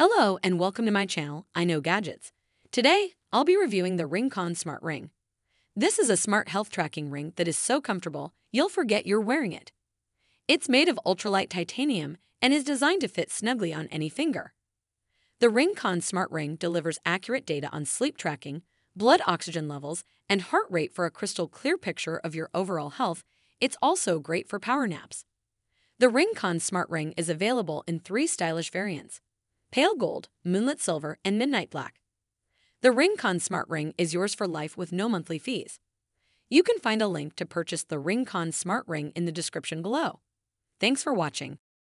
Hello and welcome to my channel, I Know Gadgets. Today, I'll be reviewing the RingConn Smart Ring. This is a smart health tracking ring that is so comfortable, you'll forget you're wearing it. It's made of ultralight titanium and is designed to fit snugly on any finger. The RingConn Smart Ring delivers accurate data on sleep tracking, blood oxygen levels, and heart rate for a crystal clear picture of your overall health. It's also great for power naps. The RingConn Smart Ring is available in three stylish variants pale gold, moonlit silver, and midnight black. The RingConn Smart Ring is yours for life with no monthly fees. You can find a link to purchase the RingConn Smart Ring in the description below. Thanks for watching.